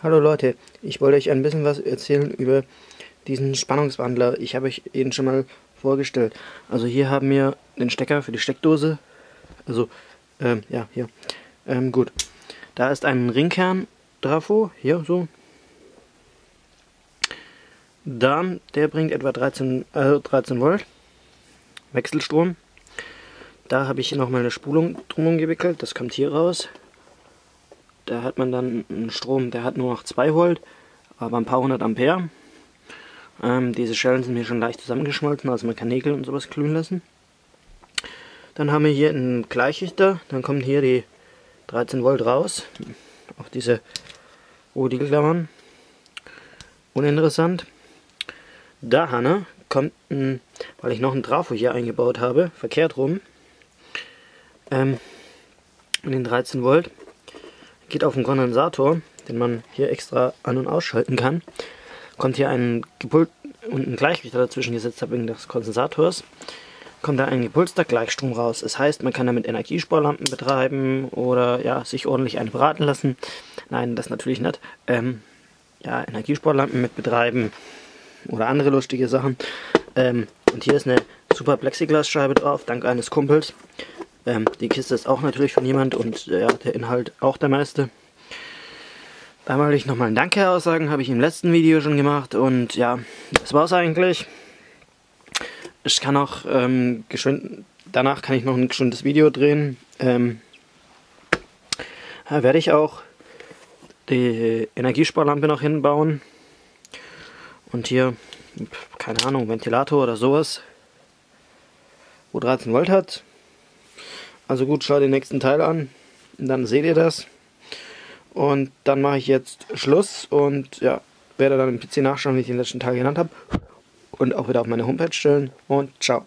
Hallo Leute, ich wollte euch ein bisschen was erzählen über diesen Spannungswandler. Ich habe euch ihn schon mal vorgestellt. Also hier haben wir den Stecker für die Steckdose. Also, ähm, ja, hier. Ähm, gut. Da ist ein Ringkern Trafo, hier so. Dann, der bringt etwa 13, äh, 13 Volt. Wechselstrom. Da habe ich noch mal eine Spulung drum gewickelt. Das kommt hier raus. Da hat man dann einen Strom, der hat nur noch 2 Volt, aber ein paar hundert Ampere. Ähm, diese Schellen sind hier schon leicht zusammengeschmolzen, also man kann Nägel und sowas glühen lassen. Dann haben wir hier einen Gleichrichter, dann kommen hier die 13 Volt raus. Auch diese Rodigelklammern. Uninteressant. Da, Hanne, kommt ein, weil ich noch einen Trafo hier eingebaut habe, verkehrt rum. Ähm, in den 13 Volt geht auf den Kondensator, den man hier extra an- und ausschalten kann. Kommt hier ein Gepult und ein Gleichrichter dazwischen gesetzt habe wegen des Kondensators. Kommt da ein gepulster Gleichstrom raus. Das heißt, man kann damit Energiesparlampen betreiben oder ja, sich ordentlich eine beraten lassen. Nein, das natürlich nicht. Ähm, ja, Energiesparlampen mit betreiben oder andere lustige Sachen. Ähm, und hier ist eine super Plexiglasscheibe drauf, dank eines Kumpels. Ähm, die Kiste ist auch natürlich von jemand und äh, der Inhalt auch der meiste. Da wollte ich nochmal ein Danke aussagen, habe ich im letzten Video schon gemacht und ja, das war's eigentlich. Ich kann auch ähm, geschwind, danach kann ich noch ein geschwindes Video drehen. Ähm, werde ich auch die Energiesparlampe noch hinbauen. Und hier, keine Ahnung, Ventilator oder sowas, wo 13 Volt hat. Also gut, schaut den nächsten Teil an, dann seht ihr das. Und dann mache ich jetzt Schluss und ja, werde dann im PC nachschauen, wie ich den letzten Tag genannt habe. Und auch wieder auf meine Homepage stellen. Und ciao.